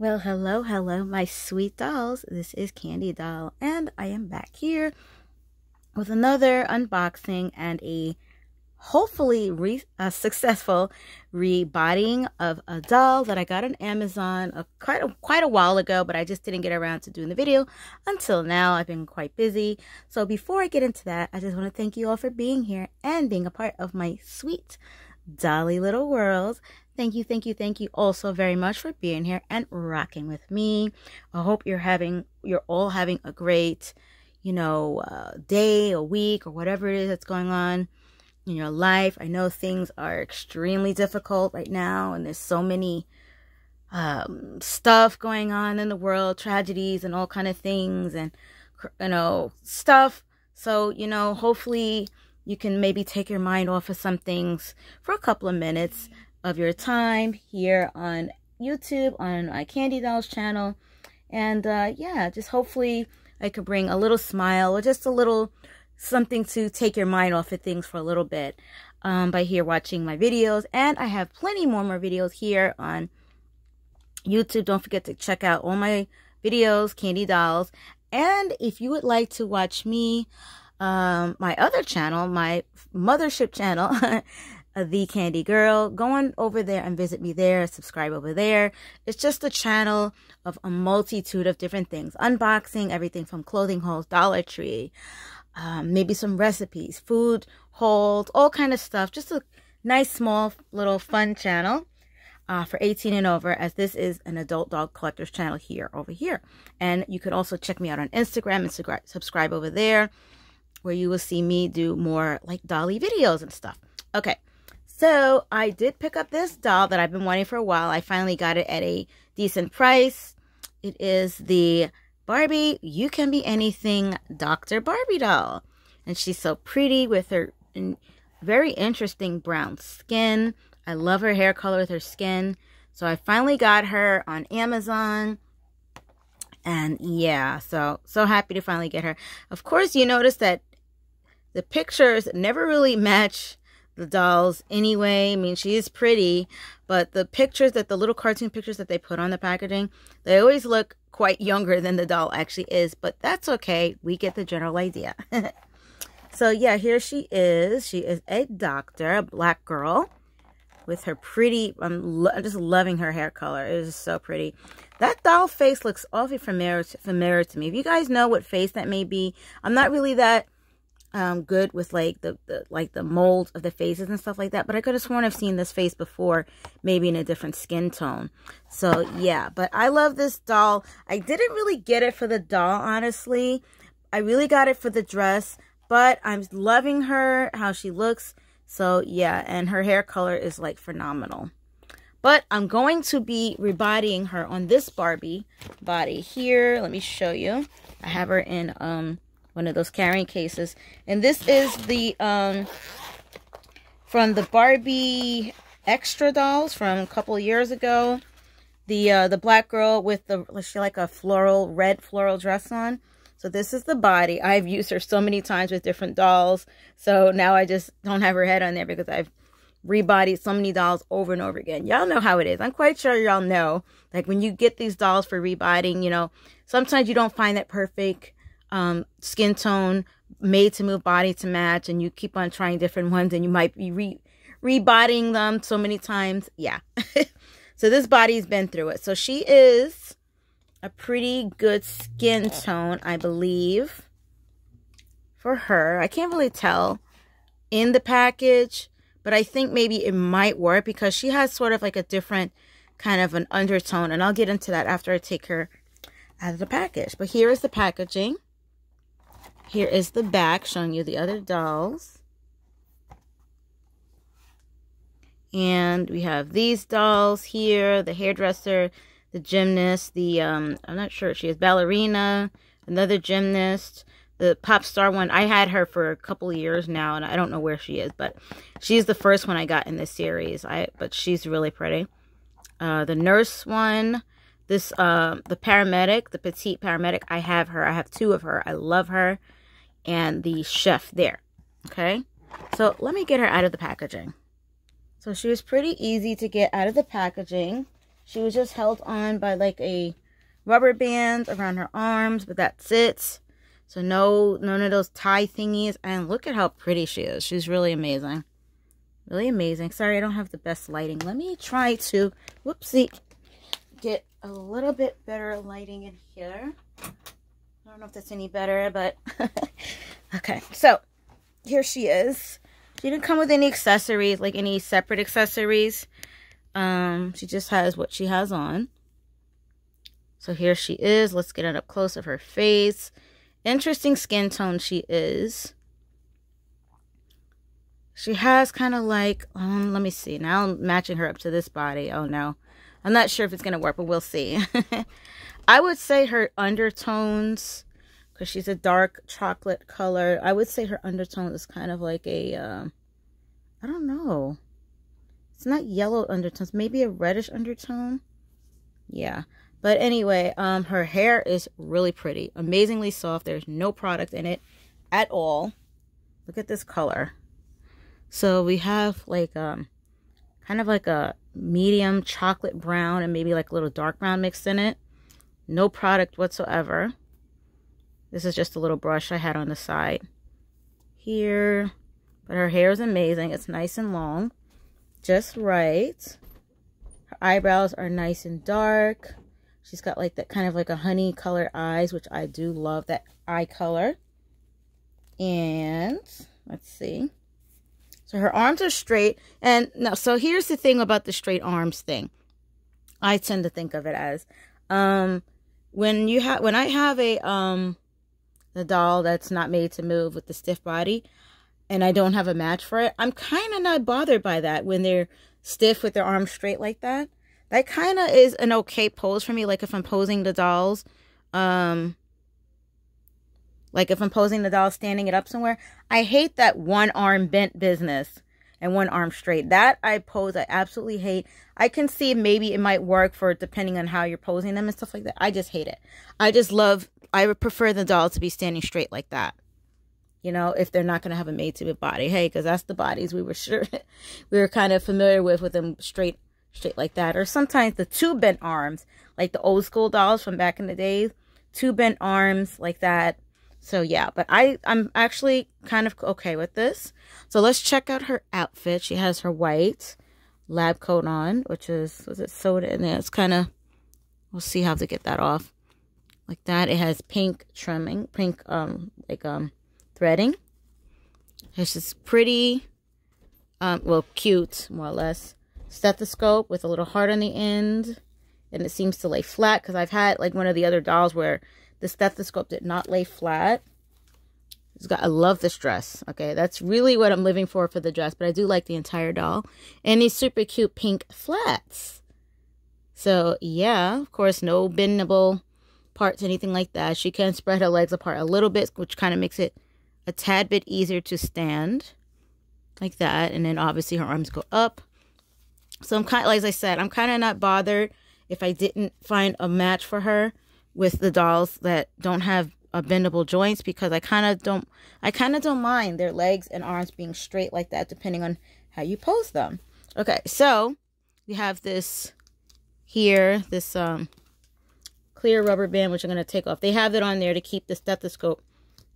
Well, hello, hello, my sweet dolls. This is Kandee Doll, and I am back here with another unboxing and a hopefully re a successful rebodying of a doll that I got on Amazon a, quite a, quite a while ago, but I just didn't get around to doing the video until now. I've been quite busy. So before I get into that, I just want to thank you all for being here and being a part of my sweet dolly little world. Thank you, thank you, thank you also very much for being here and rocking with me. I hope you're having, you're all having a great, you know, uh, day, a week, or whatever it is that's going on in your life. I know things are extremely difficult right now, and there's so many um, stuff going on in the world, tragedies and all kind of things, and you know stuff. So you know, hopefully you can maybe take your mind off of some things for a couple of minutes of your time here on YouTube on my KandeeDOLLZ channel. And uh, yeah, just hopefully I could bring a little smile or just a little something to take your mind off of things for a little bit um, by here watching my videos. And I have plenty more more videos here on YouTube. Don't forget to check out all my videos, KandeeDOLLZ. And if you would like to watch me, um, my other channel, my mothership channel, the Kandee Girl. Go on over there and visit me there. Subscribe over there. It's just a channel of a multitude of different things. Unboxing, everything from clothing hauls, Dollar Tree, um, maybe some recipes, food hauls, all kind of stuff. Just a nice, small, little fun channel. Uh, for 18 and over as this is an adult dog collectors channel here over here and you can also check me out on instagram and subscribe subscribe over there where you will see me do more like dolly videos and stuff okay so I did pick up this doll that I've been wanting for a while. I finally got it at a decent price. It is the Barbie You Can Be Anything Dr. Barbie doll. And she's so pretty with her very interesting brown skin. I love her hair color with her skin. So I finally got her on Amazon. And yeah, so so happy to finally get her. Of course, you notice that the pictures never really match the dolls anyway. I mean, she is pretty, but the pictures that the little cartoon pictures that they put on the packaging, they always look quite younger than the doll actually is, but that's okay. We get the general idea. so yeah, here she is. She is a doctor, a black girl with her pretty, I'm, lo just loving her hair color. It is so pretty. That doll face looks awfully familiar, familiar to me. If you guys know what face that may be, I'm not really that um, good with like the, the like the mold of the faces and stuff like that. But I could have sworn I've seen this face before, maybe in a different skin tone. So yeah, but I love this doll. I didn't really get it for the doll, honestly. I really got it for the dress, but I'm loving her, how she looks. So yeah, and her hair color is like phenomenal. But I'm going to be rebodying her on this Barbie body here. Let me show you. I have her in um one of those carrying cases. And this is the, um, from the Barbie Extra dolls from a couple years ago. The, uh, the black girl with the, she like a floral, red floral dress on. So this is the body. I've used her so many times with different dolls. So now I just don't have her head on there because I've rebodied so many dolls over and over again. Y'all know how it is. I'm quite sure y'all know. Like when you get these dolls for rebodiing, you know, sometimes you don't find that perfect um, skin tone made to move body to match and you keep on trying different ones and you might be re rebodying them so many times. Yeah. so this body's been through it. So she is a pretty good skin tone, I believe, for her. I can't really tell in the package, but I think maybe it might work because she has sort of like a different kind of an undertone. And I'll get into that after I take her out of the package. But here is the packaging. Here is the back showing you the other dolls. And we have these dolls here, the hairdresser, the gymnast, the, um, I'm not sure, she is ballerina, another gymnast, the pop star one. I had her for a couple years now, and I don't know where she is, but she's the first one I got in this series. I But she's really pretty. Uh, the nurse one, this, uh, the paramedic, the petite paramedic, I have her. I have two of her. I love her and the chef there. Okay. So let me get her out of the packaging. So she was pretty easy to get out of the packaging. She was just held on by like a rubber band around her arms, but that's it. So no, none of those tie thingies. And look at how pretty she is. She's really amazing. Really amazing. Sorry, I don't have the best lighting. Let me try to, whoopsie, get a little bit better lighting in here. I don't know if that's any better, but okay. So here she is. She didn't come with any accessories, like any separate accessories. Um, she just has what she has on. So here she is. Let's get it up close of her face. Interesting skin tone she is. She has kind of like, um, let me see. Now I'm matching her up to this body. Oh no. I'm not sure if it's going to work, but we'll see. I would say her undertones, because she's a dark chocolate color, I would say her undertone is kind of like a, uh, I don't know. It's not yellow undertones, maybe a reddish undertone. Yeah. But anyway, um, her hair is really pretty, amazingly soft. There's no product in it at all. Look at this color. So we have like um, kind of like a medium chocolate brown and maybe like a little dark brown mixed in it. No product whatsoever. This is just a little brush I had on the side here. But her hair is amazing. It's nice and long. Just right. Her eyebrows are nice and dark. She's got like that kind of like a honey color eyes, which I do love that eye color. And let's see. So her arms are straight. And now, so here's the thing about the straight arms thing. I tend to think of it as, um, when you have, when I have a, um, a doll that's not made to move with the stiff body and I don't have a match for it, I'm kind of not bothered by that when they're stiff with their arms straight like that that kind of is an okay pose for me. Like if I'm posing the dolls, um, like if I'm posing the doll standing it up somewhere, I hate that one arm bent business and one arm straight. That I pose, I absolutely hate. I can see maybe it might work for depending on how you're posing them and stuff like that. I just hate it. I just love, I would prefer the doll to be standing straight like that. You know, if they're not going to have a made to be body. Hey, because that's the bodies we were sure, we were kind of familiar with, with them straight straight like that. Or sometimes the two bent arms, like the old school dolls from back in the days, two bent arms like that. So yeah, but I, I'm actually kind of okay with this. So let's check out her outfit. She has her white lab coat on, which is, was it sewed in there? It's kind of, we'll see how to get that off. Like that. It has pink trimming, pink, um, like, um, threading. It's just pretty, um, well, cute, more or less stethoscope with a little heart on the end. And it seems to lay flat because I've had like one of the other dolls where the stethoscope did not lay flat. It's got, I love this dress. Okay, that's really what I'm living for for the dress. But I do like the entire doll. And these super cute pink flats. So, yeah, of course, no bendable parts, anything like that. She can spread her legs apart a little bit, which kind of makes it a tad bit easier to stand. Like that. And then obviously her arms go up. So I'm kind of, like I said, I'm kind of not bothered if I didn't find a match for her with the dolls that don't have a bendable joints because I kind of don't, I kind of don't mind their legs and arms being straight like that depending on how you pose them. Okay, so we have this here, this um, clear rubber band, which I'm going to take off. They have it on there to keep the stethoscope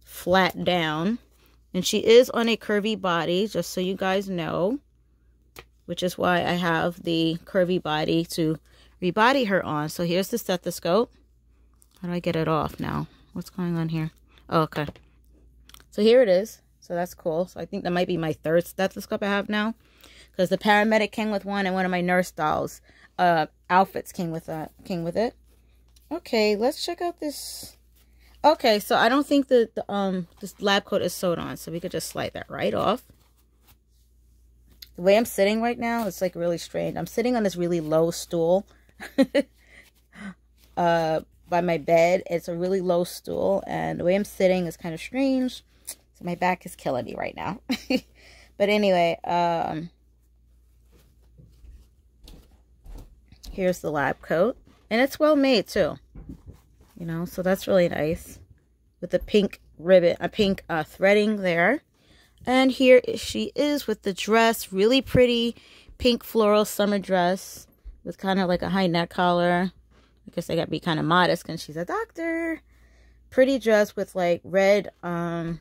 flat down. And she is on a curvy body, just so you guys know which is why I have the curvy body to rebody her on. So here's the stethoscope. How do I get it off now? What's going on here? Oh, okay. So here it is. So that's cool. So I think that might be my third stethoscope I have now. Because the paramedic came with one and one of my nurse dolls uh, outfits came with that. Came with it. Okay, let's check out this. Okay, so I don't think that the um this lab coat is sewed on. So we could just slide that right off the way I'm sitting right now, it's like really strange. I'm sitting on this really low stool uh, by my bed. It's a really low stool, and the way I'm sitting is kind of strange. So my back is killing me right now. but anyway, um, here's the lab coat. And it's well made too. You know, so that's really nice. With the pink ribbon, a pink uh, threading there. And here she is with the dress. Really pretty pink floral summer dress. with kind of like a high neck collar. Guess I gotta be kind of modest because she's a doctor. Pretty dress with like red um,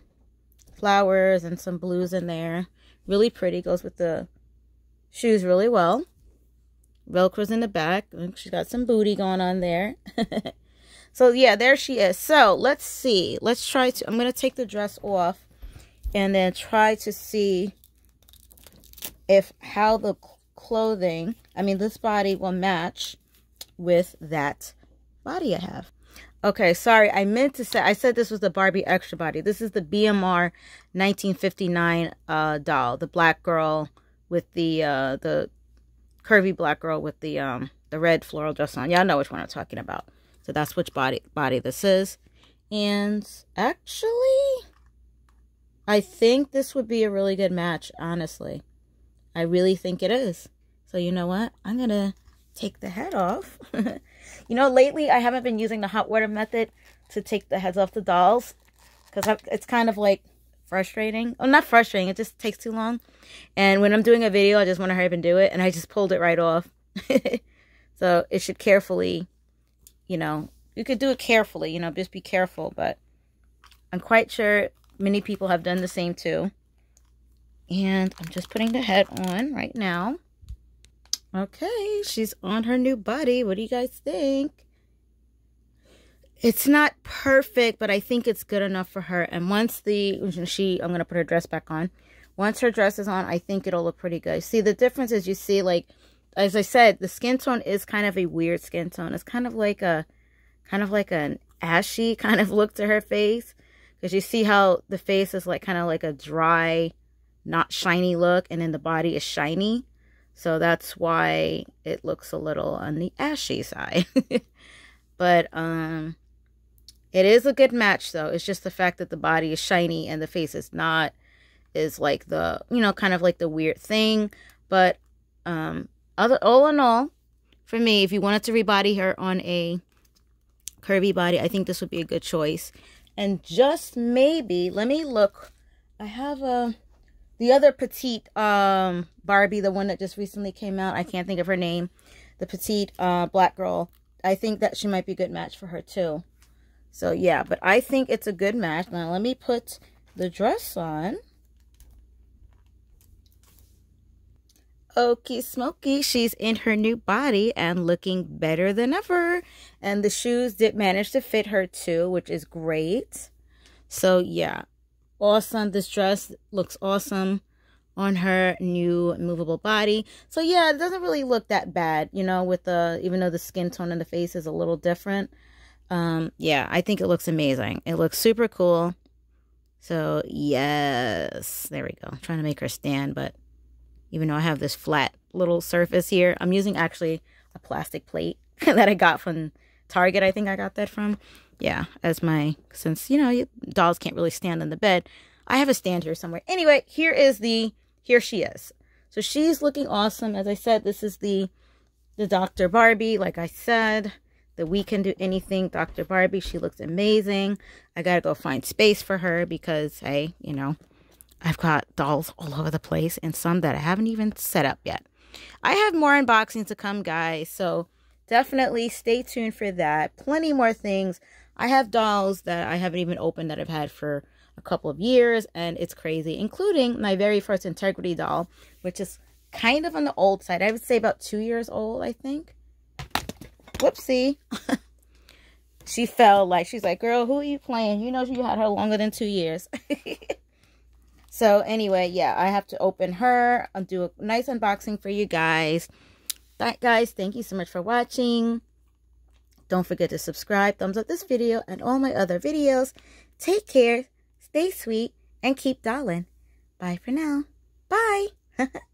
flowers and some blues in there. Really pretty. Goes with the shoes really well. Velcro's in the back. She's got some booty going on there. so yeah, there she is. So let's see. Let's try to, I'm going to take the dress off and then try to see if how the clothing, I mean, this body will match with that body I have. Okay, sorry, I meant to say, I said this was the Barbie Extra Body. This is the BMR 1959 uh, doll, the black girl with the, uh, the curvy black girl with the, um, the red floral dress on. Y'all know which one I'm talking about. So that's which body, body this is. And actually, I think this would be a really good match, honestly. I really think it is. So you know what? I'm going to take the head off. you know, lately I haven't been using the hot water method to take the heads off the dolls. Because it's kind of like frustrating. Oh, not frustrating. It just takes too long. And when I'm doing a video, I just want to hurry up and do it. And I just pulled it right off. so it should carefully, you know, you could do it carefully, you know, just be careful. But I'm quite sure many people have done the same too. And I'm just putting the head on right now. Okay, she's on her new body. What do you guys think? It's not perfect, but I think it's good enough for her. And once the, she, I'm going to put her dress back on. Once her dress is on, I think it'll look pretty good. See, the difference is you see, like, as I said, the skin tone is kind of a weird skin tone. It's kind of like a, kind of like an ashy kind of look to her face. Because you see how the face is like kind of like a dry, not shiny look and then the body is shiny. So that's why it looks a little on the ashy side. but um it is a good match though. It's just the fact that the body is shiny and the face is not is like the, you know, kind of like the weird thing, but um other all in all, for me, if you wanted to rebody her on a curvy body, I think this would be a good choice. And just maybe, let me look. I have a the other petite um, Barbie, the one that just recently came out, I can't think of her name. The petite uh, black girl. I think that she might be a good match for her too. So yeah, but I think it's a good match. Now let me put the dress on. Okie smoky, she's in her new body and looking better than ever. And the shoes did manage to fit her too, which is great. So yeah, awesome. This dress looks awesome on her new movable body. So yeah, it doesn't really look that bad, you know, with the even though the skin tone in the face is a little different. Um yeah, I think it looks amazing. It looks super cool. So, yes. There we go. I'm trying to make her stand, but even though I have this flat little surface here, I'm using actually a plastic plate that I got from Target. I think I got that from yeah, as my, since, you know, dolls can't really stand on the bed, I have a stand here somewhere. Anyway, here is the, here she is. So she's looking awesome. As I said, this is the, the Dr. Barbie. Like I said, the We Can Do Anything Dr. Barbie. She looks amazing. I got to go find space for her because, hey, you know, I've got dolls all over the place and some that I haven't even set up yet. I have more unboxings to come, guys. So definitely stay tuned for that. Plenty more things. I have dolls that I haven't even opened that I've had for a couple of years, and it's crazy, including my very first Integrity doll, which is kind of on the old side. I would say about two years old, I think. Whoopsie. she fell like, she's like, girl, who are you playing? You know you had her longer than two years. so anyway, yeah, I have to open her. I'll do a nice unboxing for you guys. That, guys, thank you so much for watching. Don't forget to subscribe, thumbs up this video, and all my other videos. Take care, stay sweet, and keep dolling. Bye for now. Bye.